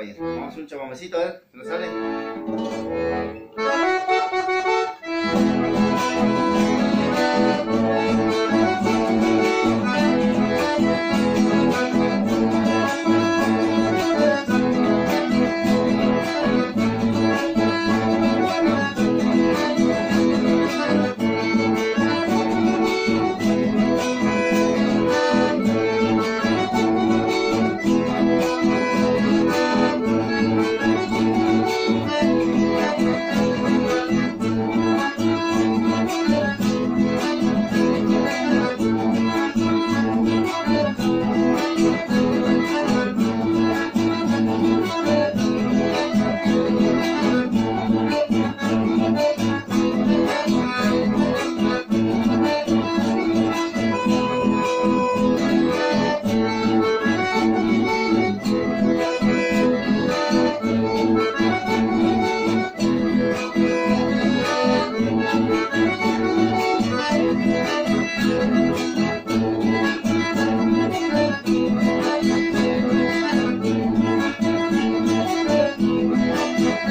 compañeros. Vamos a hacer un chamamecito, a ver, ¿se nos sale?